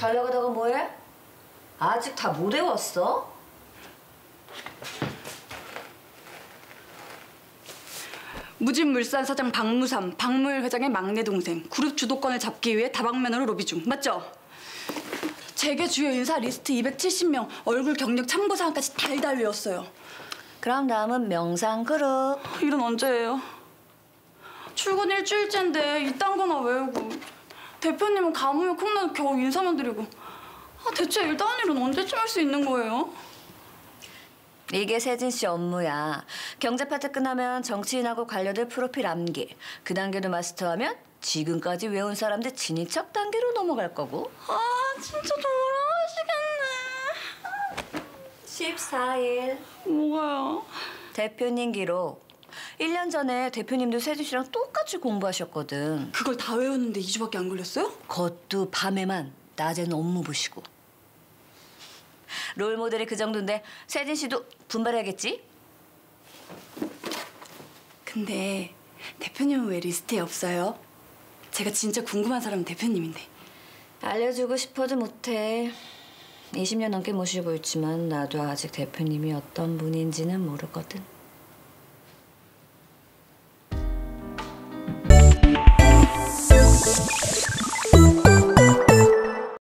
잘 나가다가 뭐해? 아직 다 못 외웠어? 무진물산 사장 박무삼, 박물 회장의 막내 동생. 그룹 주도권을 잡기 위해 다방면으로 로비 중. 맞죠? 재계 주요 인사 리스트 270명, 얼굴 경력 참고 사항까지 달달 외웠어요. 그럼 다음은 명상 그룹. 일은 언제예요? 출근 일주일째인데 이딴 거나 외우고 대표님은 가뭄에 콩나도 겨우 인사만 드리고 아, 대체 일 다운 일은 언제쯤 할 수 있는 거예요? 이게 세진 씨 업무야. 경제 파트 끝나면 정치인하고 관료들 프로필 암기. 그 단계도 마스터하면 지금까지 외운 사람들 친인척 단계로 넘어갈 거고. 아 진짜 돌아가시겠네 14일. 뭐가요? 대표님 기록. 1년 전에 대표님도 세진 씨랑 똑같이 공부하셨거든. 그걸 다 외웠는데 2주밖에 안 걸렸어요? 그것도 밤에만, 낮에는 업무 보시고. 롤 모델이 그 정도인데 세진 씨도 분발해야겠지? 근데 대표님은 왜 리스트에 없어요? 제가 진짜 궁금한 사람은 대표님인데 알려주고 싶어도 못해. 20년 넘게 모시고 있지만 나도 아직 대표님이 어떤 분인지는 모르거든.